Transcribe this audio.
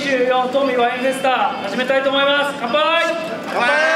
2024トミワインフェスタ始めたいと思います。乾杯。乾杯。